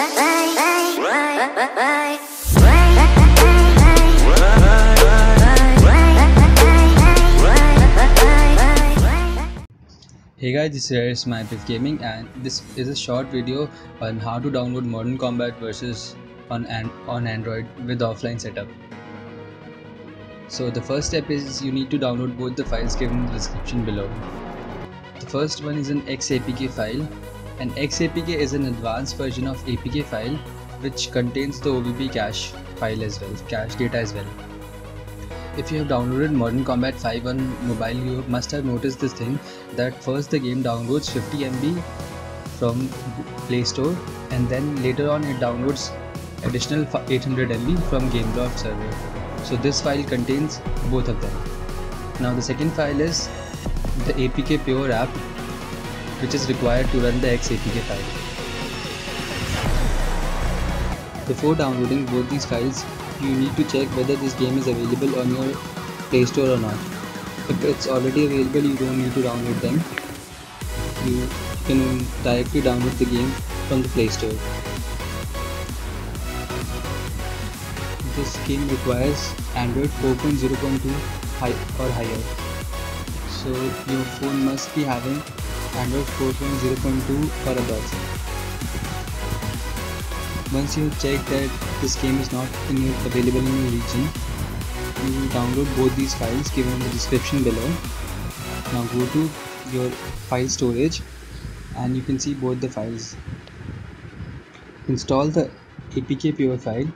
Hey guys, this is my IPF Gaming and this is a short video on how to download Modern Combat Versus on, an on Android with offline setup. So the first step is you need to download both the files given in the description below. The first one is an XAPK file. An XAPK is an advanced version of APK file which contains the OBB cache file as well, cache data as well. If you have downloaded Modern Combat 5 on mobile, you must have noticed this thing that first the game downloads 50 MB from Play Store and then later on it downloads additional 800 MB from Gameloft server. So this file contains both of them. Now the second file is the APK Pure app which is required to run the XAPK file. Before downloading both these files, you need to check whether this game is available on your Play Store or not. If it's already available, you don't need to download them. You can directly download the game from the Play Store. This game requires Android 4.0.2 or higher. So your phone must be having Android 4.0.2 or above. Once you check that this game is not in your, available in your region, you download both these files given in the description below. Now go to your file storage and you can see both the files. Install the APK Pure file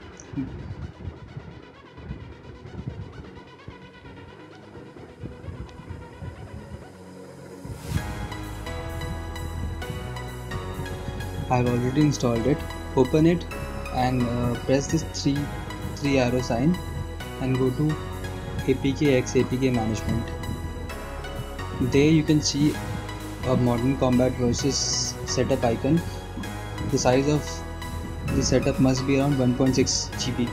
I've already installed it. Open it and uh, press this three three arrow sign and go to apkx apk management. There you can see a modern combat versus setup icon. The size of the setup must be around 1.6 GB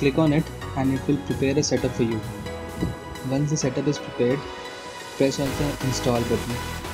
click on it and it will prepare a setup for you. Once the setup is prepared press on the install button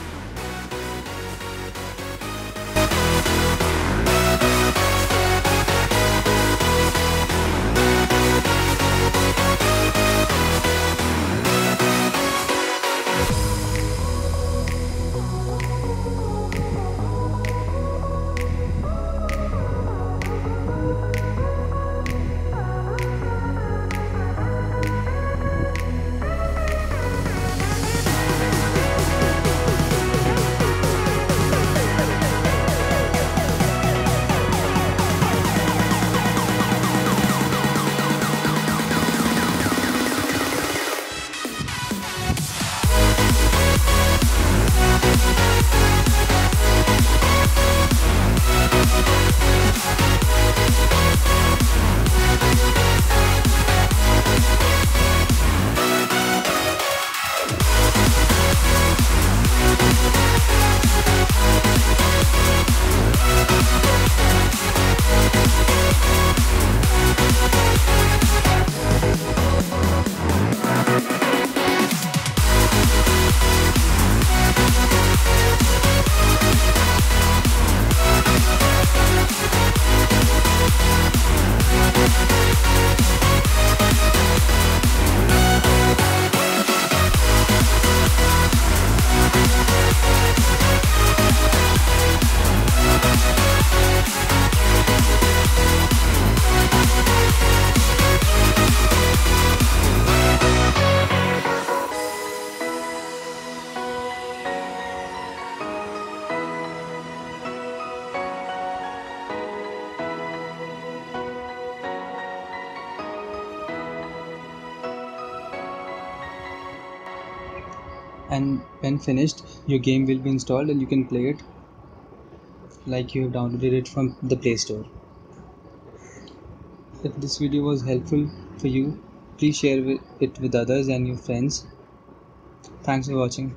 and when finished your game will be installed and you can play it like you have downloaded it from the play store. If this video was helpful for you please share it with others and your friends. Thanks for watching